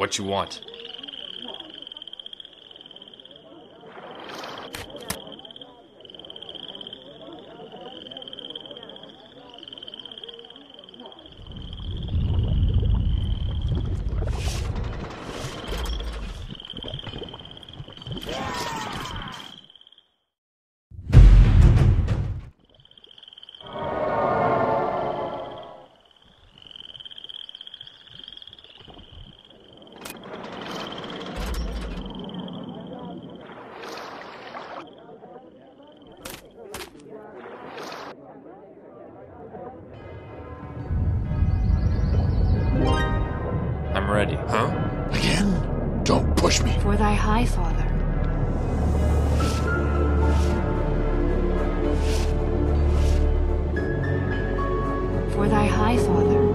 What you want? High father.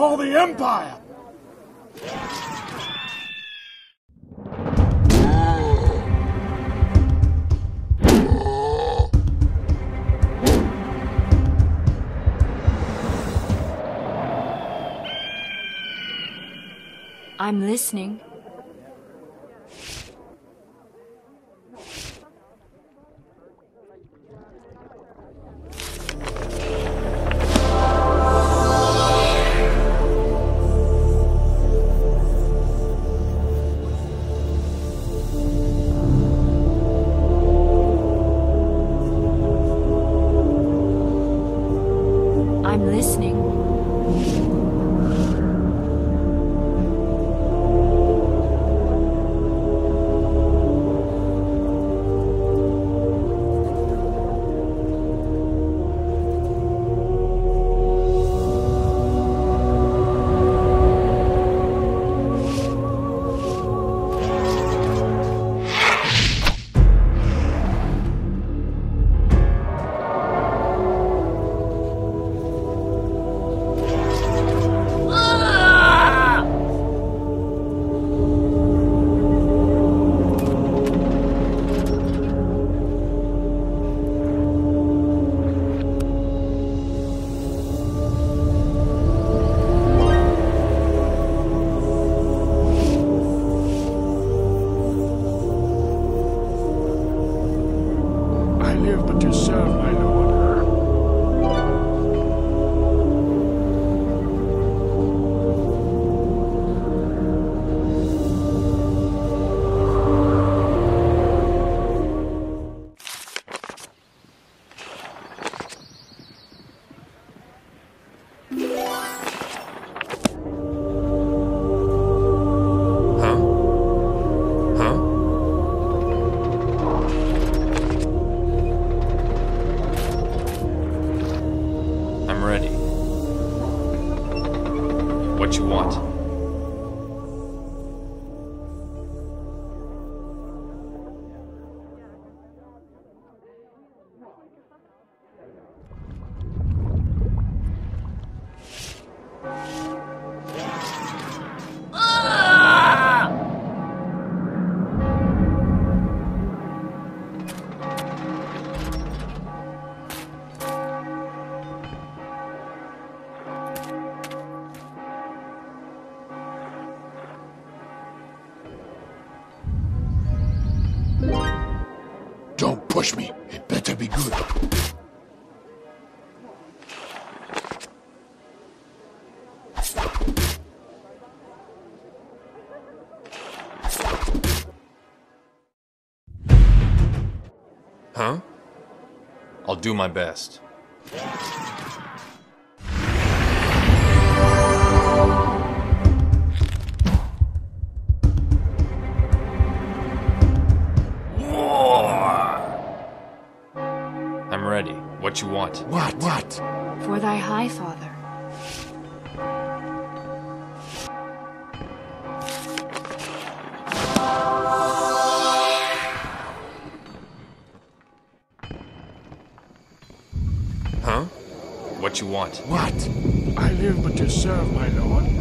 For the Empire! I'm listening. Do my best. I'm ready. What you want? What? What? For thy high father. What you want? What? I live but to serve my Lord.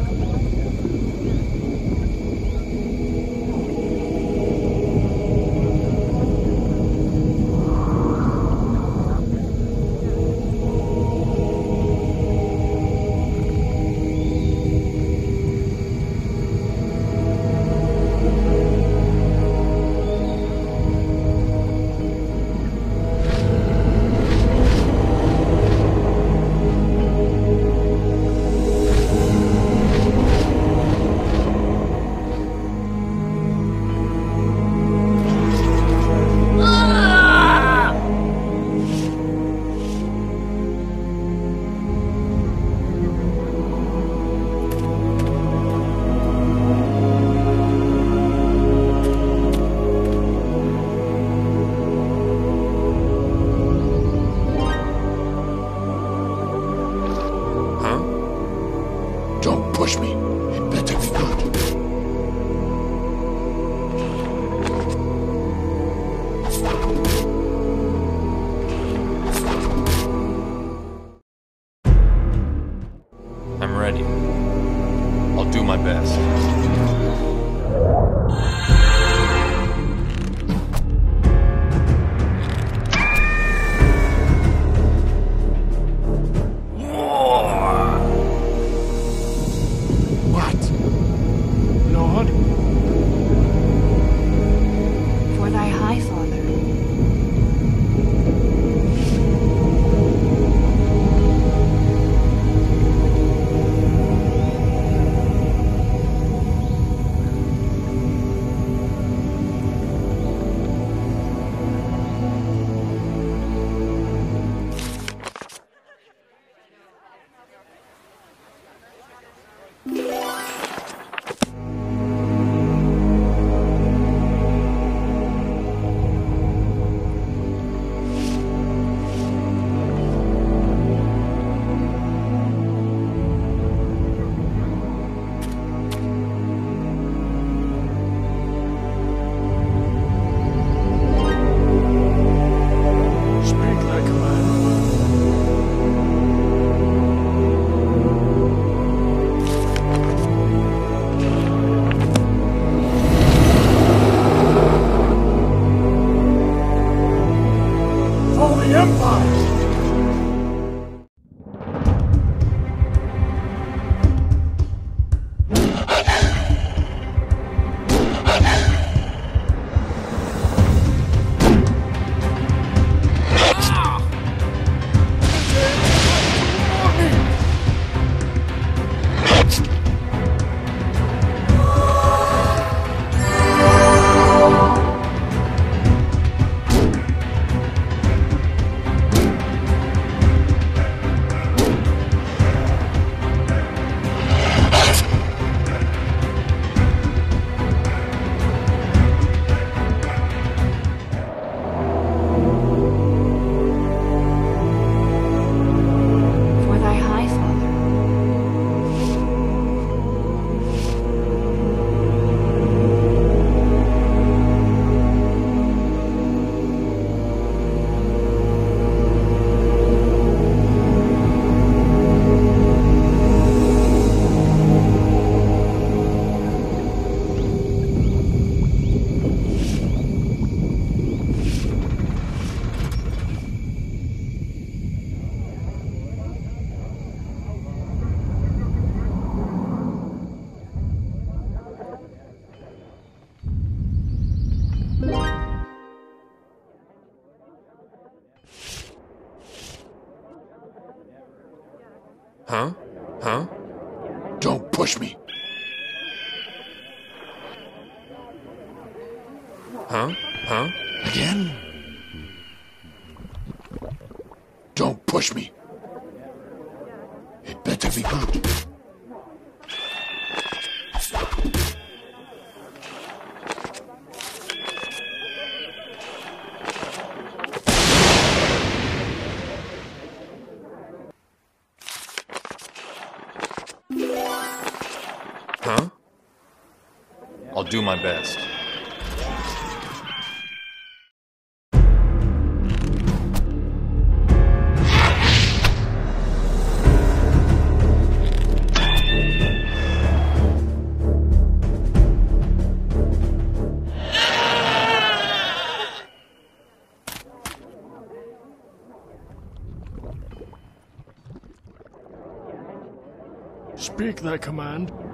Huh? I'll do my best. Speak thy command.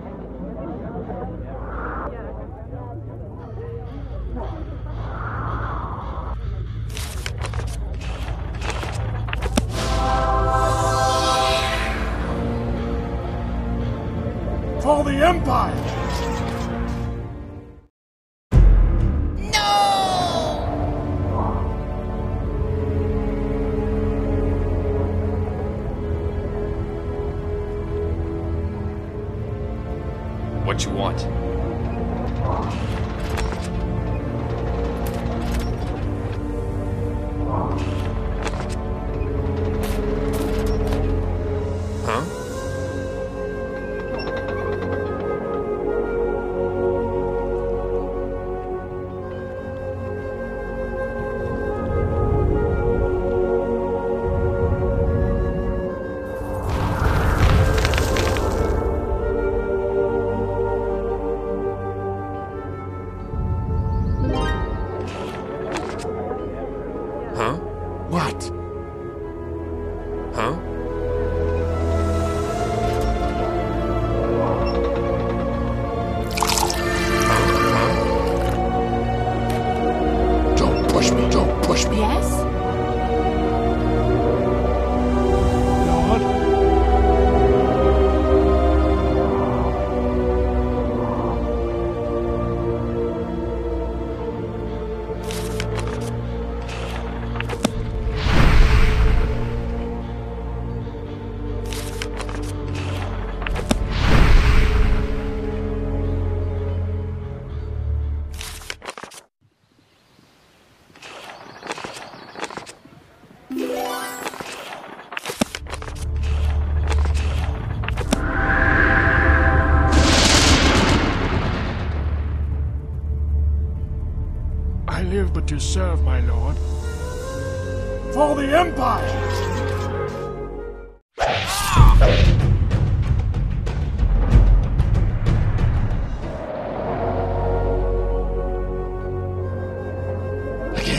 What you want?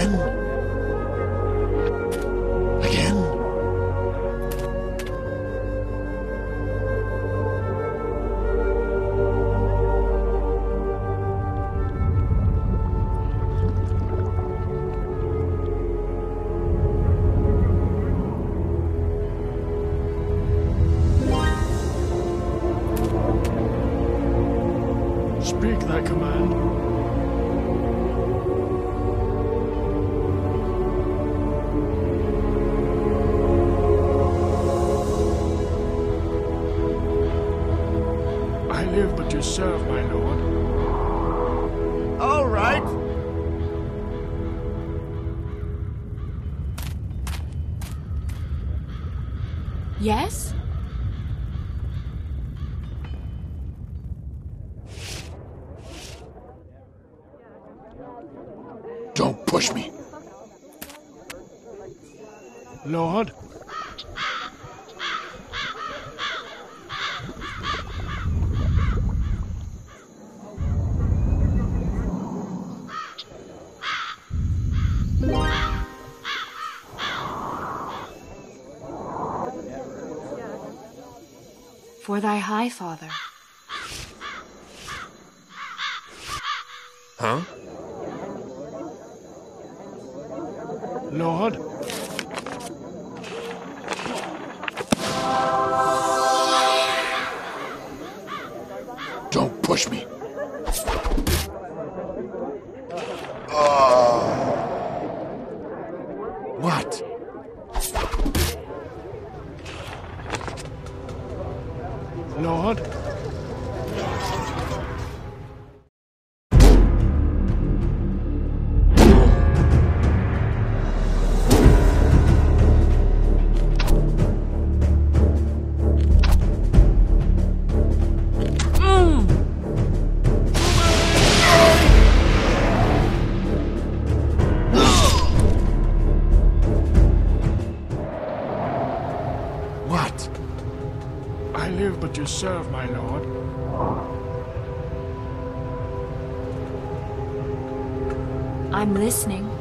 Amen. Don't push me. Lord? For thy high father. Huh? Lord? Don't push me. Ah. What? Lord? Serve my lord. I'm listening.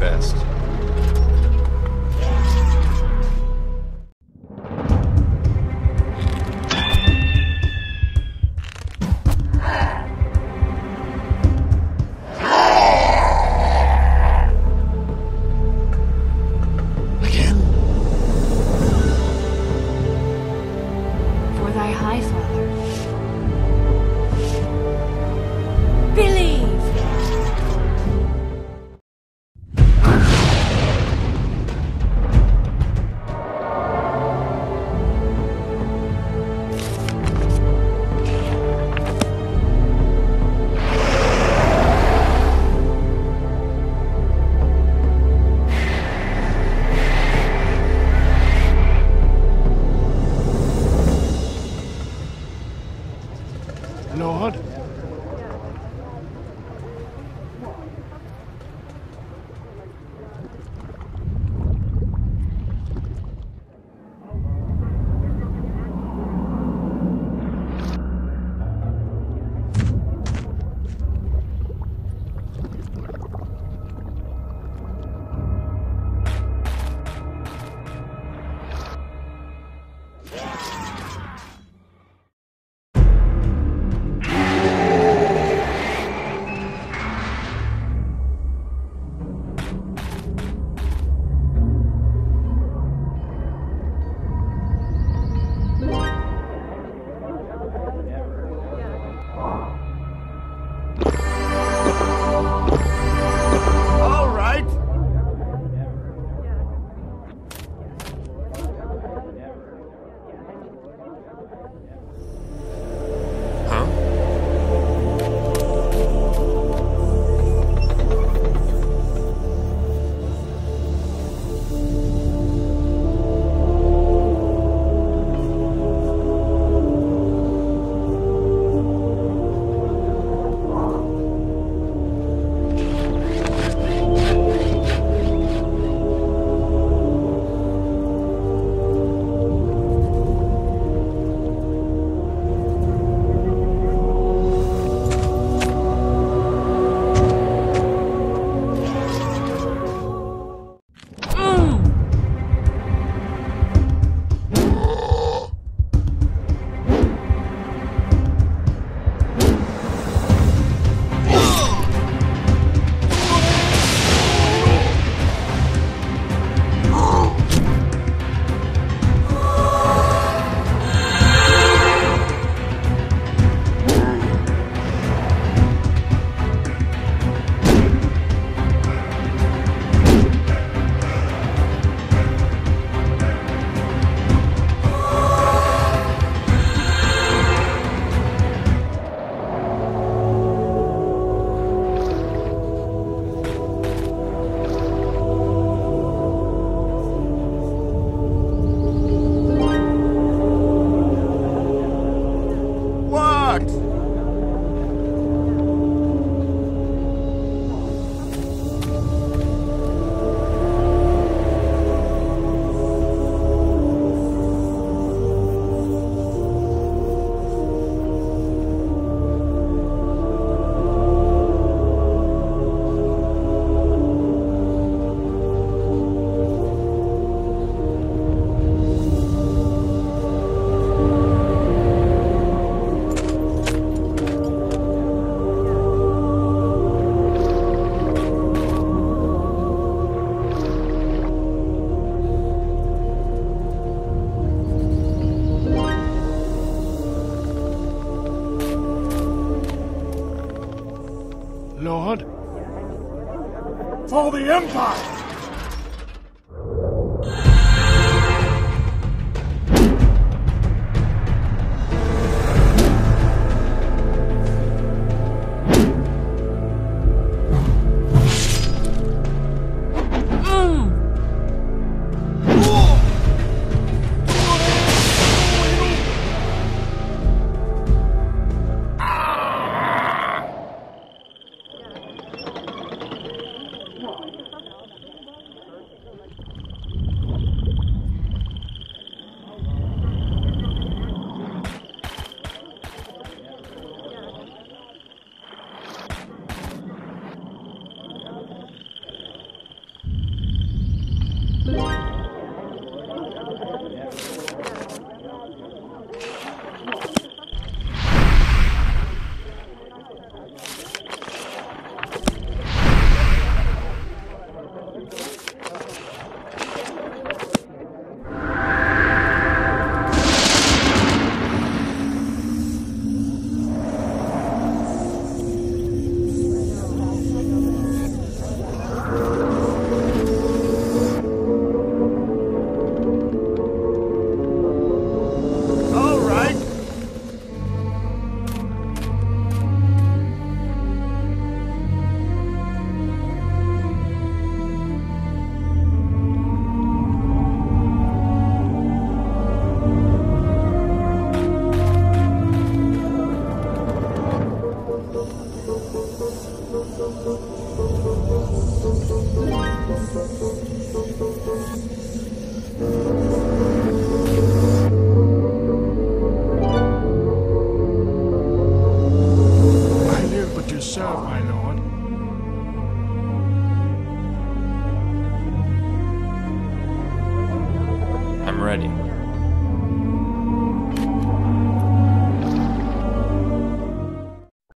best. The Empire!